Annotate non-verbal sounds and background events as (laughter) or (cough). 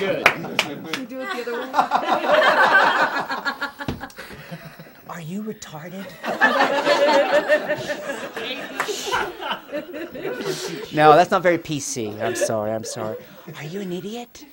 Good. You do it the other way. (laughs) Are you retarded? (laughs) no, that's not very PC. I'm sorry. I'm sorry. Are you an idiot?